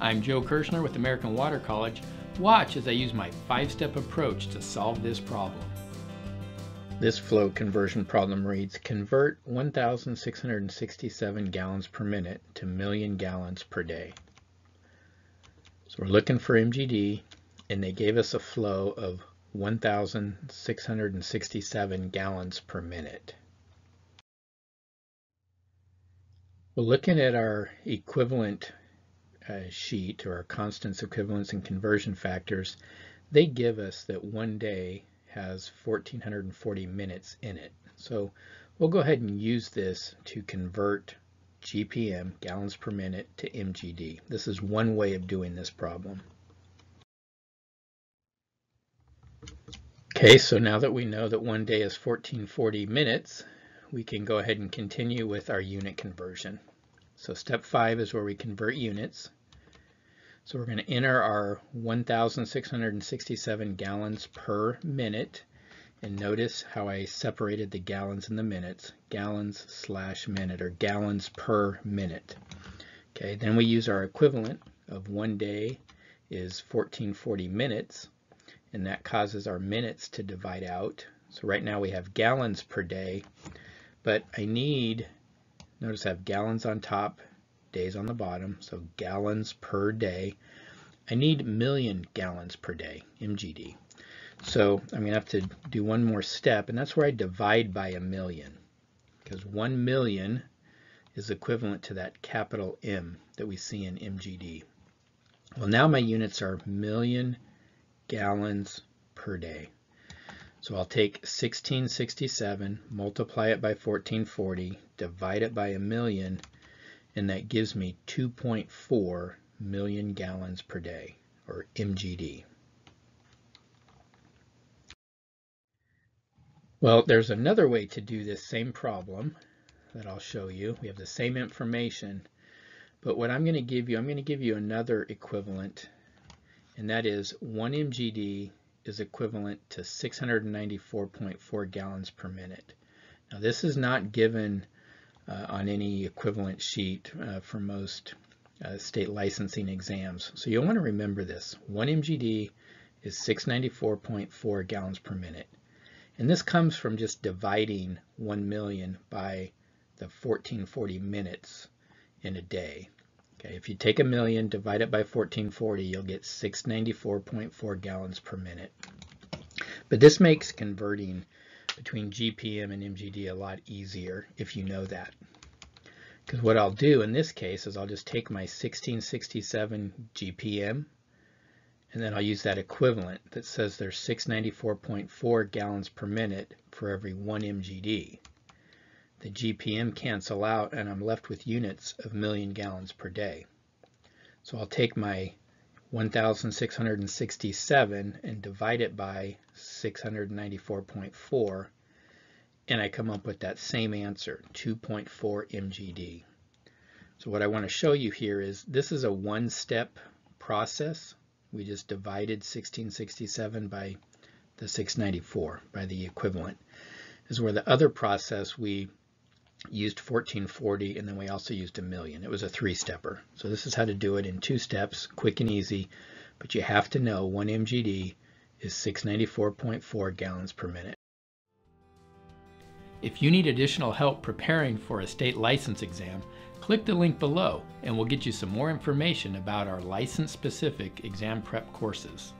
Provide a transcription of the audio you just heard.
I'm Joe Kerschner with American Water College. Watch as I use my five-step approach to solve this problem. This flow conversion problem reads, convert 1,667 gallons per minute to million gallons per day. So we're looking for MGD, and they gave us a flow of 1,667 gallons per minute. Well, looking at our equivalent uh, sheet or our constants, equivalence, and conversion factors, they give us that one day has 1440 minutes in it. So we'll go ahead and use this to convert GPM, gallons per minute, to MGD. This is one way of doing this problem. Okay, so now that we know that one day is 1440 minutes, we can go ahead and continue with our unit conversion. So step five is where we convert units. So we're going to enter our 1,667 gallons per minute. And notice how I separated the gallons and the minutes, gallons slash minute or gallons per minute. Okay, then we use our equivalent of one day is 1440 minutes, and that causes our minutes to divide out. So right now we have gallons per day, but I need, notice I have gallons on top, days on the bottom, so gallons per day. I need million gallons per day, MGD. So I'm going to have to do one more step, and that's where I divide by a million, because 1 million is equivalent to that capital M that we see in MGD. Well, now my units are million gallons per day. So I'll take 1667, multiply it by 1440, divide it by a million, and that gives me 2.4 million gallons per day, or MGD. Well, there's another way to do this same problem that I'll show you. We have the same information, but what I'm going to give you, I'm going to give you another equivalent, and that is 1 MGD is equivalent to 694.4 gallons per minute. Now this is not given on any equivalent sheet uh, for most uh, state licensing exams. So you'll want to remember this. 1 MGD is 694.4 gallons per minute. And this comes from just dividing 1 million by the 1440 minutes in a day. Okay, if you take a million, divide it by 1440, you'll get 694.4 gallons per minute. But this makes converting between GPM and MGD a lot easier if you know that. Because what I'll do in this case is I'll just take my 1667 GPM and then I'll use that equivalent that says there's 694.4 gallons per minute for every 1 MGD. The GPM cancel out and I'm left with units of million gallons per day. So I'll take my 1667 and divide it by 694.4 and I come up with that same answer, 2.4 MGD. So what I want to show you here is this is a one-step process. We just divided 1667 by the 694, by the equivalent. This is where the other process we used 1440 and then we also used a million. It was a three-stepper. So this is how to do it in two steps, quick and easy, but you have to know 1 MGD is 694.4 gallons per minute. If you need additional help preparing for a state license exam, click the link below and we'll get you some more information about our license-specific exam prep courses.